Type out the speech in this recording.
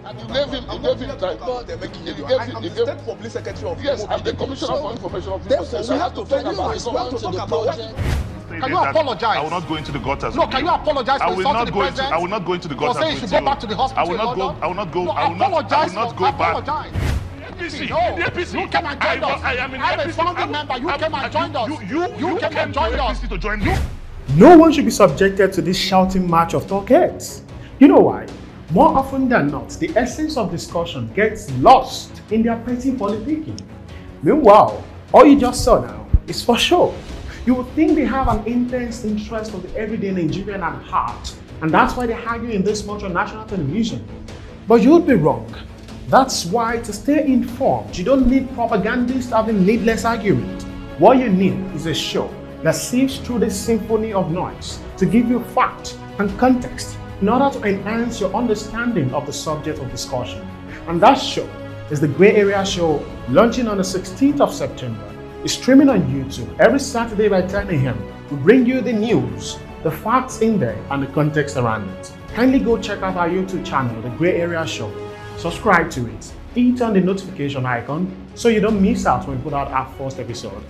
You gave him, you gave him time. You you. gave I him, am you the gave state public secretary of Yes, I'm the commissioner for information of Therefore, people. we have to talk Can you. We have to talk about. project? Stay Can you apologize? I will not go into the gutters. No, can you. you apologize I for will insulting not the go into. president? I will not go into the For gutters saying you should go back to the hospital I will not go. I will not go. No, I will not. I apologize. will not for- go back. apologize. APC, No, the APC. you came and joined I, us. I am in I'm a APC. founding member. You I'm- came and joined us. You, you, You you came came and joined us. APC to join me. No one should be subjected to this shouting match of talk heads. You know why? More often than not, the essence of discussion gets lost in their petty politicking. Meanwhile, all you just saw now is for show. You would think they have an intense interest of the everyday Nigerian at heart, and that's why they argue in this much on national television. But you'd be wrong. That's why to stay informed, you don't need propagandists having needless argument. What you need is a show that sieves through the symphony of noise to give you fact and context in order to enhance your understanding of the subject of discussion. And that show is the Grey Area Show launching on the 16th of September. It's streaming on YouTube every Saturday by 10 a.m. We bring you the news, the facts in there, and the context around it. Kindly go check out our YouTube channel, The Grey Area Show. Subscribe to it. Hit on the notification icon so you don't miss out when we put out our first episode.